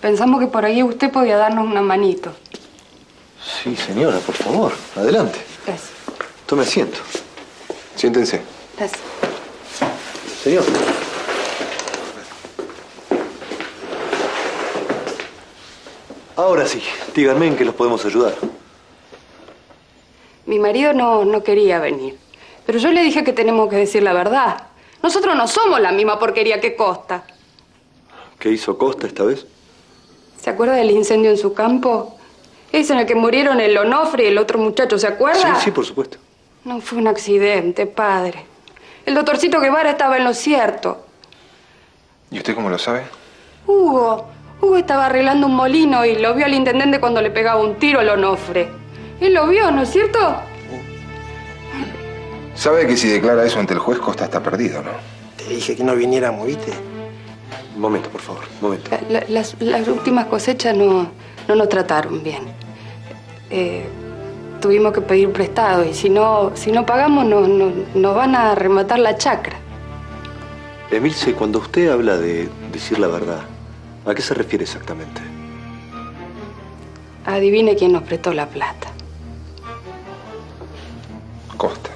Pensamos que por ahí usted podía darnos una manito. Sí, señora, por favor, adelante. Gracias. Tome asiento. Siéntense. Gracias. Señor. Ahora sí, díganme en qué los podemos ayudar. Mi marido no, no quería venir. Pero yo le dije que tenemos que decir la verdad. Nosotros no somos la misma porquería que Costa. ¿Qué hizo Costa esta vez? ¿Se acuerda del incendio en su campo? Es en el que murieron el Onofre y el otro muchacho, ¿se acuerda? Sí, sí, por supuesto. No fue un accidente, padre. El doctorcito Guevara estaba en lo cierto. ¿Y usted cómo lo sabe? Hugo. Hugo estaba arreglando un molino y lo vio al intendente cuando le pegaba un tiro al Onofre. Él lo vio, ¿no es cierto? Sabe que si declara eso ante el juez, Costa está perdido, ¿no? Te dije que no viniéramos, ¿viste? Un momento, por favor, un momento. La- la- las, las últimas cosechas no, no nos trataron bien. Eh, tuvimos que pedir prestado y si no, si no pagamos no, no- nos van a rematar la chacra. Emilce, cuando usted habla de decir la verdad, ¿a qué se refiere exactamente? Adivine quién nos prestó la plata. Costa.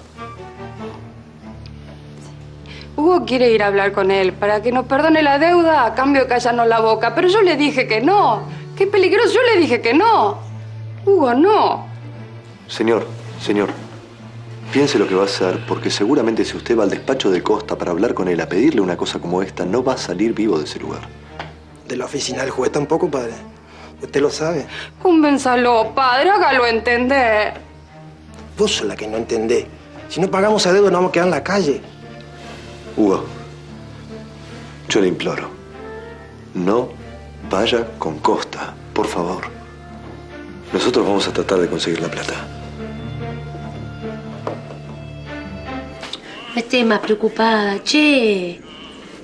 Hugo quiere ir a hablar con él para que nos perdone la deuda a cambio de callarnos la boca, pero yo le dije que no. Qué peligroso, yo le dije que no. Hugo, no. Señor, señor, piense lo que va a hacer, porque seguramente si usted va al despacho de Costa para hablar con él, a pedirle una cosa como esta, no va a salir vivo de ese lugar. De la oficina del juez tampoco, padre. Usted lo sabe. Convénzalo, padre, hágalo entender. Vos sos la que no entendés. Si no pagamos a deuda, nos vamos a quedar en la calle. Hugo, yo le imploro, no vaya con Costa, por favor. Nosotros vamos a tratar de conseguir la plata. No estés más preocupada, che.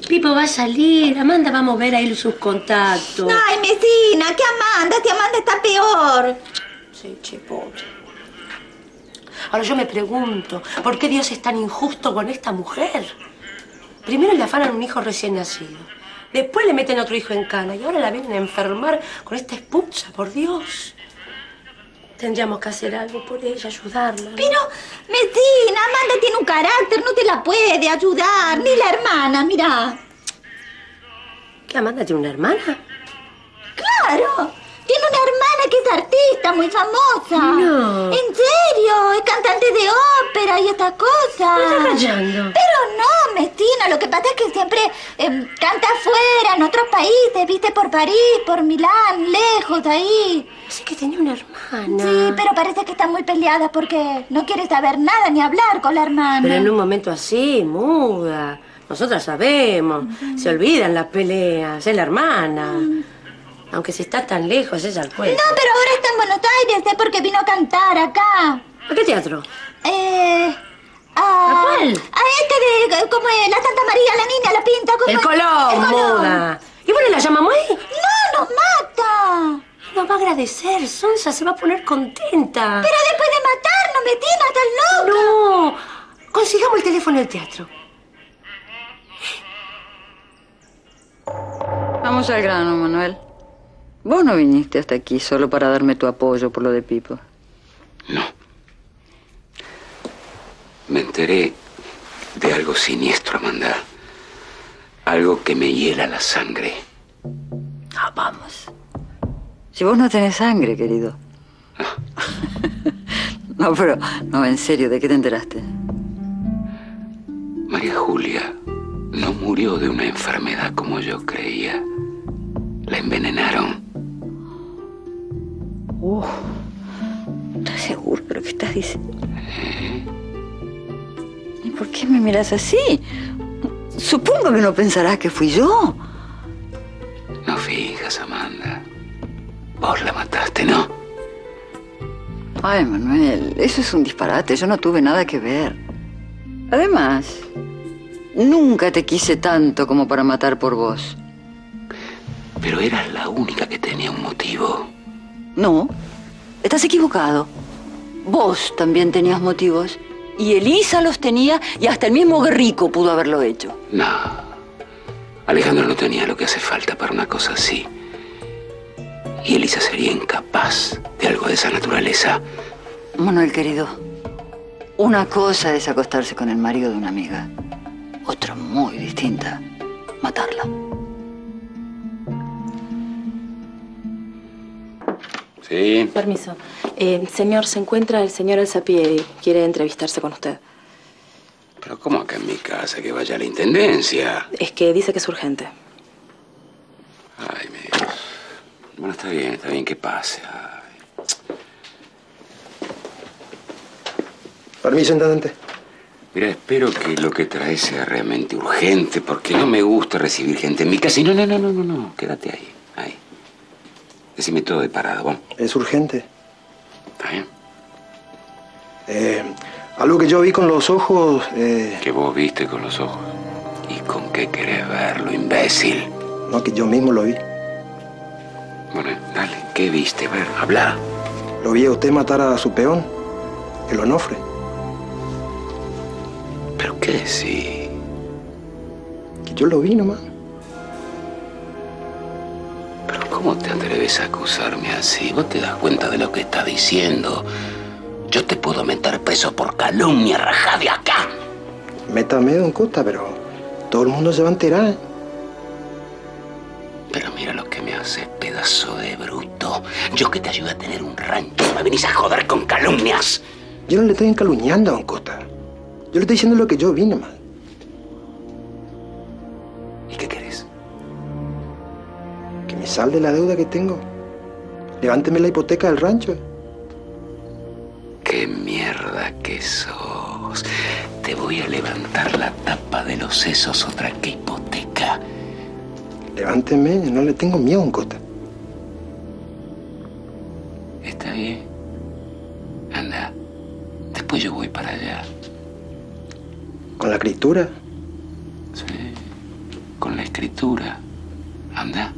Pipo va a salir, Amanda va a mover a él sus contactos. Ay, Mesina, que Amanda, que Amanda está peor. Sí, che, pobre. Ahora yo me pregunto, ¿por qué Dios es tan injusto con esta mujer? Primero le afanan un hijo recién nacido. Después le meten otro hijo en cana y ahora la vienen a enfermar con esta espucha, por Dios. Tendríamos que hacer algo por ella, ayudarla. ¿no? Pero, Mesina, Amanda tiene un carácter, no te la puede ayudar. Ni la hermana, mira. ¿Qué, Amanda tiene una hermana? Claro, tiene una hermana que es artista, muy famosa. No. En serio, es cantante de ópera y estas cosas. Me está rayando. Pero no, Mestina, lo que pasa es que siempre eh, canta afuera, en otros países, viste, por París, por Milán, lejos de ahí. Así que tenía una hermana. Sí, pero parece que está muy peleada porque no quiere saber nada ni hablar con la hermana. Pero en un momento así, muda. Nosotras sabemos. Se olvidan las peleas. Es la hermana. Aunque si está tan lejos, ella al juez. No, pero ahora está en Buenos Aires, es porque vino a cantar acá. ¿A qué teatro? Eh. A, ¿A cuál? A este de. como es, la Santa María, la niña, la pinta. ¿cómo El? Colón, El Colón. muda. ¿Y bueno, la llamamos ahí? No, nos mata. Nos va a agradecer, Sonsa se va a poner contenta. Pero después de matarnos, Betina, estás loca. No, consigamos el teléfono del teatro. Vamos al grano, Manuel. Vos no viniste hasta aquí solo para darme tu apoyo por lo de Pipo. No. Me enteré de algo siniestro, Amanda. Algo que me hiela la sangre. Ah, vamos. Si vos no tenés sangre, querido. no, pero, no, en serio, ¿de qué te enteraste? María Julia no murió de una enfermedad como yo creía. La envenenaron. Uf, ¿estás seguro de lo que estás diciendo? ¿Y por qué me miras así? Supongo que no pensarás que fui yo. No fijas, Amanda. Vos la mataste, ¿no? Ay, Manuel, eso es un disparate. Yo no tuve nada que ver. Además, nunca te quise tanto como para matar por vos. Pero eras la única que tenía un motivo. No, estás equivocado. Vos también tenías motivos. Y Elisa los tenía y hasta el mismo Guerrico pudo haberlo hecho. No. Alejandro no tenía lo que hace falta para una cosa así. Y Elisa sería incapaz de algo de esa naturaleza. Manuel, querido, una cosa es acostarse con el marido de una amiga. Otra muy distinta, matarla. Sí. Permiso. Eh, señor, se encuentra el señor Alzapiedi. Quiere entrevistarse con usted. Pero ¿cómo acá en mi casa que vaya a la intendencia? Es que dice que es urgente. Ay, mi Dios. Bueno, está bien, está bien que pase. Ay. Permiso, intendente. Mira, espero que lo que traes sea realmente urgente, porque no me gusta recibir gente en mi casa. Y no, no, no, no, no, no. Quédate ahí. Decime todo de parado, vamos. Es urgente. ¿Está bien? Eh, algo que yo vi con los ojos... eh, Que vos viste con los ojos. ¿Y con qué querés verlo, imbécil? no, que yo mismo lo vi. Bueno, dale, ¿qué viste? A ver, habla. Lo vi a usted matar a su peón, el Onofre. ¿Pero qué decís? Que yo lo vi nomás. Cómo te atreves a acusarme así? ¿Vos te das cuenta de lo que estás diciendo? Yo te puedo meter preso por calumnia, rajá de acá. Métame, don Costa, pero todo el mundo se va a enterar. Pero mira lo que me haces, pedazo de bruto. Yo que te ayudo a tener un rancho, me venís a joder con calumnias. Yo no le estoy encaluñando a don Costa. Yo le estoy diciendo lo que yo vi nomás. Que me salde la deuda que tengo. Levánteme la hipoteca del rancho. ¡Qué mierda que sos! Te voy a levantar la tapa de los sesos otra que hipoteca. Levánteme, no le tengo miedo a don Costa. ¿Está bien? Anda. Después yo voy para allá. Con la escritura. Sí. Con la escritura. Anda.